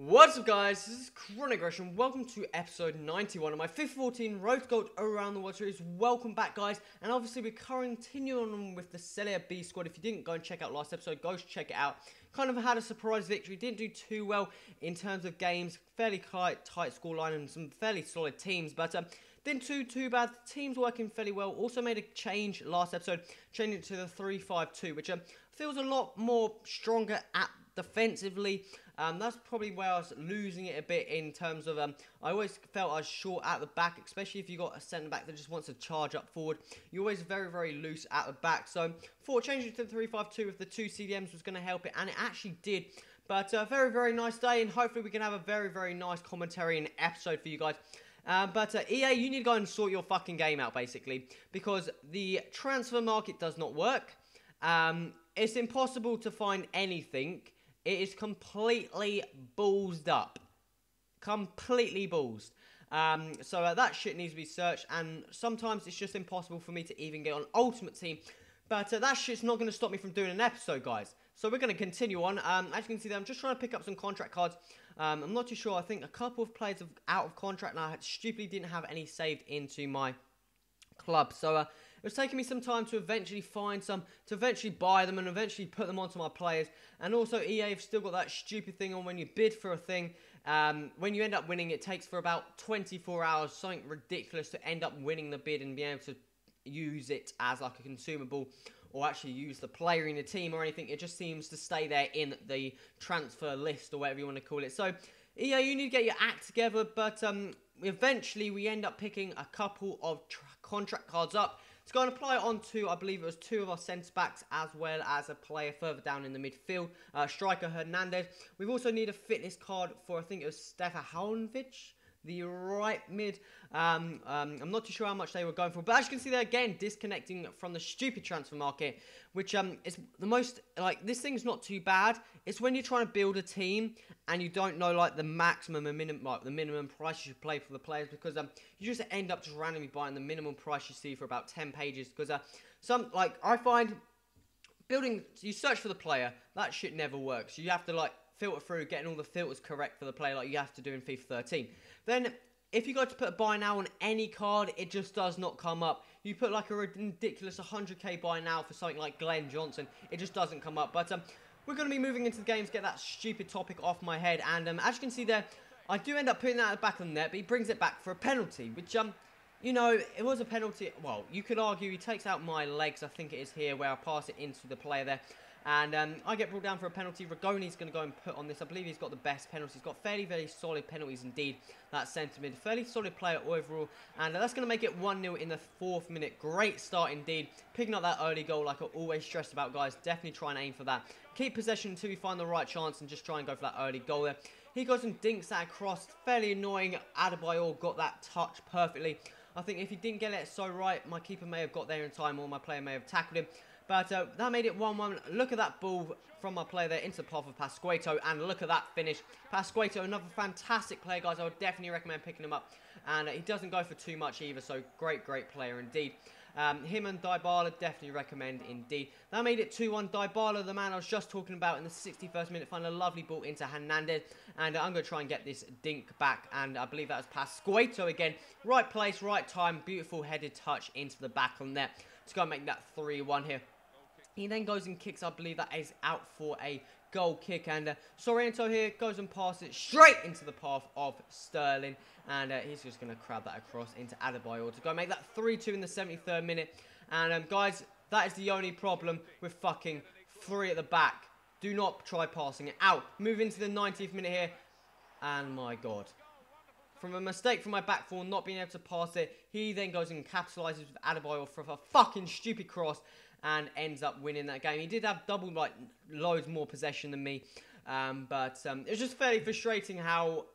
What's up guys, this is Chronic Rush and welcome to episode 91 of my FIFA 14 Road to Gold Around the World Series. Welcome back guys, and obviously we're continuing on with the Serie B squad. If you didn't go and check out last episode, go check it out. Kind of had a surprise victory, didn't do too well in terms of games, fairly tight, tight scoreline and some fairly solid teams, but um, didn't do too bad. The team's working fairly well. Also made a change last episode, changing it to the 3-5-2, which um, feels a lot more stronger at defensively. Um, that's probably where I was losing it a bit in terms of, um, I always felt I was short at the back, especially if you got a centre back that just wants to charge up forward. You're always very, very loose at the back. So, thought changing to the 3-5-2 with the two CDMs was going to help it, and it actually did. But a uh, very, very nice day, and hopefully we can have a very, very nice commentary and episode for you guys. Uh, but uh, EA, you need to go and sort your fucking game out, basically, because the transfer market does not work. Um, it's impossible to find anything it is completely ballsed up. Completely ballsed. Um, so uh, that shit needs to be searched, and sometimes it's just impossible for me to even get on Ultimate Team. But uh, that shit's not going to stop me from doing an episode, guys. So we're going to continue on. Um, as you can see there, I'm just trying to pick up some contract cards. Um, I'm not too sure. I think a couple of players are out of contract, and I stupidly didn't have any saved into my club. So uh, it was taking me some time to eventually find some, to eventually buy them and eventually put them onto my players. And also EA have still got that stupid thing on when you bid for a thing, um, when you end up winning, it takes for about 24 hours, something ridiculous to end up winning the bid and be able to use it as like a consumable or actually use the player in the team or anything. It just seems to stay there in the transfer list or whatever you want to call it. So, EA, you need to get your act together, but um, eventually we end up picking a couple of contract cards up to go and apply it onto, I believe it was two of our centre backs as well as a player further down in the midfield, uh, striker Hernandez. We've also need a fitness card for, I think it was Stefan Haunvich the right mid. Um, um, I'm not too sure how much they were going for, but as you can see there again, disconnecting from the stupid transfer market, which um, is the most like this thing's not too bad. It's when you're trying to build a team and you don't know like the maximum and minimum, like the minimum price you should play for the players because um, you just end up just randomly buying the minimum price you see for about 10 pages because uh, some like I find building you search for the player that shit never works. You have to like filter through getting all the filters correct for the player like you have to do in FIFA 13. Then, if you go to put a buy now on any card, it just does not come up. You put like a ridiculous 100k buy now for something like Glenn Johnson, it just doesn't come up. But um, we're going to be moving into the games, get that stupid topic off my head. And um, as you can see there, I do end up putting that back of the net, but he brings it back for a penalty, which, um, you know, it was a penalty. Well, you could argue he takes out my legs, I think it is here, where I pass it into the player there. And um, I get brought down for a penalty. Rigoni's going to go and put on this. I believe he's got the best penalties. He's got fairly, very solid penalties indeed, that centre mid. Fairly solid player overall. And uh, that's going to make it 1-0 in the fourth minute. Great start indeed. Picking up that early goal like I always stressed about, guys. Definitely try and aim for that. Keep possession until you find the right chance and just try and go for that early goal there. He goes and dinks that across. Fairly annoying. Adebayor got that touch perfectly. I think if he didn't get it so right, my keeper may have got there in time or my player may have tackled him. But uh, that made it 1-1. Look at that ball from my player there into the path of Pasquato. And look at that finish. Pasquato, another fantastic player, guys. I would definitely recommend picking him up. And he doesn't go for too much either. So great, great player indeed. Um, him and Dybala definitely recommend indeed. That made it 2-1. Dybala, the man I was just talking about in the 61st minute, found a lovely ball into Hernandez. And uh, I'm going to try and get this dink back. And I believe that was Pasquato again. Right place, right time. Beautiful headed touch into the back on net. Let's go and make that 3-1 here. He then goes and kicks, I believe that is out for a goal kick. And uh, Sorrento here goes and passes it straight into the path of Sterling. And uh, he's just going to crab that across into Adebayor to go make that 3-2 in the 73rd minute. And um, guys, that is the only problem with fucking three at the back. Do not try passing it out. Move into the 90th minute here. And my God. From a mistake from my back four not being able to pass it, he then goes and capitalises with Adebayor for a fucking stupid cross and ends up winning that game. He did have double, like, loads more possession than me, um, but um, it was just fairly frustrating how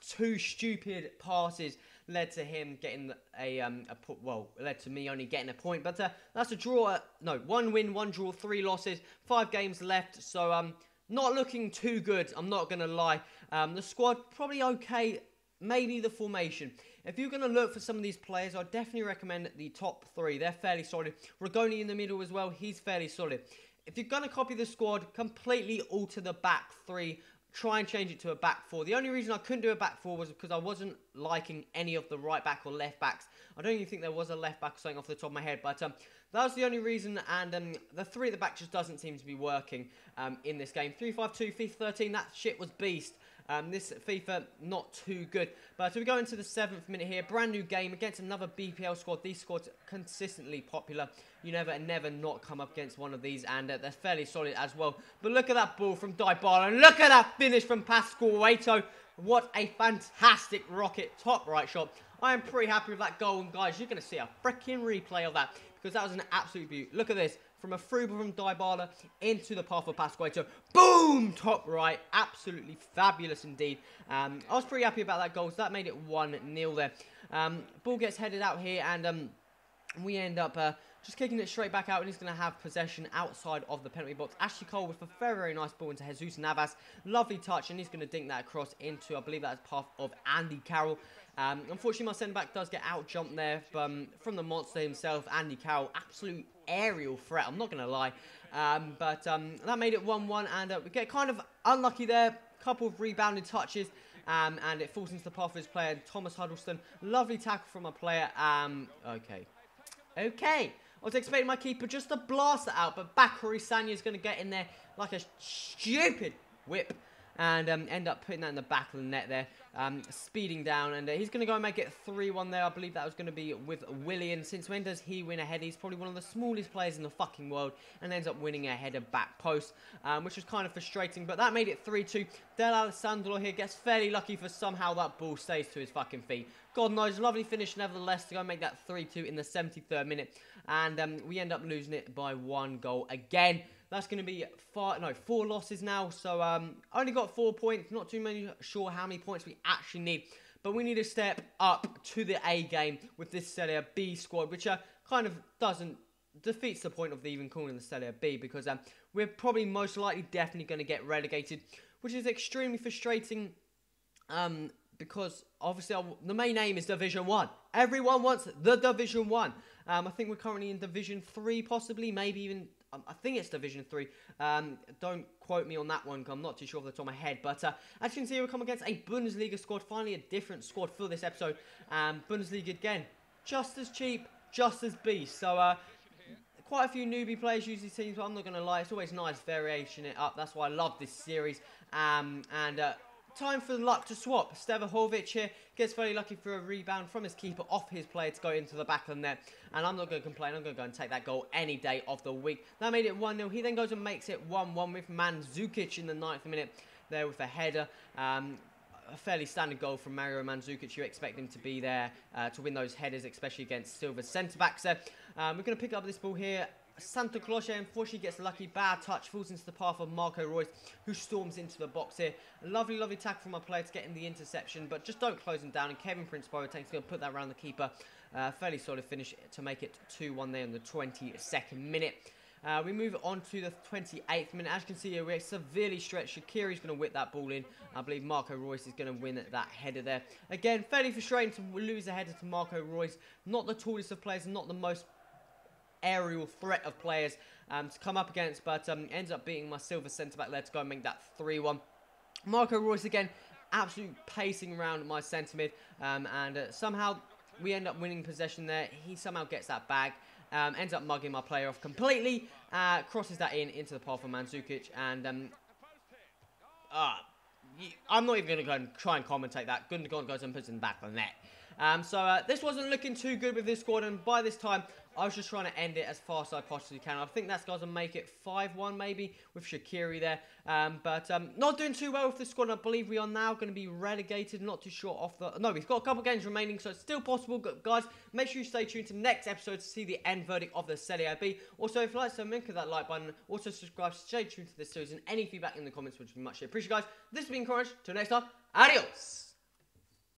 two stupid passes led to him getting a, um, a well, led to me only getting a point. But uh, that's a draw. no, one win, one draw, three losses, five games left. So um, not looking too good. I'm not gonna lie. Um, the squad probably okay. Maybe the formation. If you're going to look for some of these players, I'd definitely recommend the top three. They're fairly solid. Rigoni in the middle as well. He's fairly solid. If you're going to copy the squad, completely alter the back three. try and change it to a back four. The only reason I couldn't do a back four was because I wasn't liking any of the right back or left backs. I don't even think there was a left back or something off the top of my head, but um, that was the only reason, and um, the three at the back just doesn't seem to be working um, in this game. 3-5-2, FIFA 13, that shit was beast. Um, this FIFA, not too good. But so we go into the seventh minute here. Brand new game against another BPL squad. These squads consistently popular. You never, never not come up against one of these. And uh, they're fairly solid as well. But look at that ball from Dybala. And look at that finish from Pasquato. What a fantastic rocket top right shot. I am pretty happy with that goal. And guys, you're going to see a freaking replay of that. Because that was an absolute beauty. Look at this from a through from Dybala into the path of Pasquato. Boom! Top right. Absolutely fabulous indeed. Um, I was pretty happy about that goal. So that made it 1-0 there. Um, ball gets headed out here and um, we end up... Uh, just kicking it straight back out, and he's going to have possession outside of the penalty box. Ashley Cole with a very, very nice ball into Jesus Navas. Lovely touch, and he's going to dink that across into, I believe that's path of Andy Carroll. Um, unfortunately, my centre-back does get out-jumped there um, from the monster himself, Andy Carroll. Absolute aerial threat, I'm not going to lie. Um, but um, that made it 1-1, and uh, we get kind of unlucky there. Couple of rebounded touches. Um, and it falls into the path of his player, Thomas Huddlestone. Lovely tackle from a player. Um, okay. Okay. I was expecting my keeper just to blast it out, but Bakary Sagna is going to get in there like a stupid whip and um, end up putting that in the back of the net there, um, speeding down, and uh, he's going to go and make it 3-1 there. I believe that was going to be with Willian. Since when does he win a header? He's probably one of the smallest players in the fucking world, and ends up winning a header back post, um, which was kind of frustrating, but that made it 3-2. Del Alessandro here gets fairly lucky for somehow that ball stays to his fucking feet. God knows, lovely finish nevertheless to go and make that 3-2 in the 73rd minute, and um, we end up losing it by one goal again. That's going to be five, no, four losses now. So um, only got four points. Not too many sure how many points we actually need. But we need to step up to the A game with this Serie B squad, which uh, kind of doesn't defeats the point of the even calling the Serie B because um, we're probably most likely definitely going to get relegated, which is extremely frustrating. Um, because obviously the main aim is Division One. Everyone wants the Division One. Um, I think we're currently in Division Three, possibly, maybe even I think it's Division 3. Um, don't quote me on that one, I'm not too sure off the top of my head. But uh, as you can see, we come against a Bundesliga squad. Finally, a different squad for this episode. Um, Bundesliga again, just as cheap, just as beast. So, uh, quite a few newbie players use these teams, but I'm not going to lie, it's always nice variation it up. That's why I love this series. Um, and uh, time for luck to swap. Stevan Horvic here gets very lucky for a rebound from his keeper off his player to go into the back of net. And I'm not going to complain. I'm going to go and take that goal any day of the week. That made it 1-0. He then goes and makes it 1-1 with Mandzukic in the ninth minute there with a header. Um, a fairly standard goal from Mario Mandzukic. You expect him to be there uh, to win those headers, especially against Silver centre-backs there. Um, we're going to pick up this ball here Santa Cloche unfortunately gets lucky bad touch, falls into the path of Marco Reus, who storms into the box here. Lovely, lovely tackle from my player to get in the interception, but just don't close him down. And Kevin Prince Boateng's going to put that around the keeper. Uh, fairly solid finish to make it 2-1 there in the 22nd minute. Uh, we move on to the 28th minute. As you can see here, we're severely stretched. Shaqiri's going to whip that ball in. I believe Marco Reus is going to win that header there. Again, fairly frustrating to lose a header to Marco Reus. Not the tallest of players, not the most aerial threat of players um, to come up against, but um, ends up beating my silver centre-back there to go and make that 3-1. Marco Reus again, absolute pacing around my centre mid, um, and uh, somehow we end up winning possession there. He somehow gets that bag, um, ends up mugging my player off completely, uh, crosses that in into the path of Mandzukic, and um, uh, I'm not even going to go and try and commentate that. Gundogan goes and puts in the back of the net. Um, so uh, this wasn't looking too good with this squad, and by this time, I was just trying to end it as fast as I possibly can. I think that's going to make it 5-1 maybe with Shaqiri there. Um, but um, not doing too well with the squad. I believe we are now going to be relegated. Not too sure off the... No, we've got a couple games remaining, so it's still possible. Guys, make sure you stay tuned to next episode to see the end verdict of the Serie B. Also, if you like so make that like button. Also, subscribe, stay tuned to this series, and any feedback in the comments would be much appreciated, guys. This has been Courage. Till next time, adios!